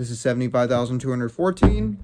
This is 75,214.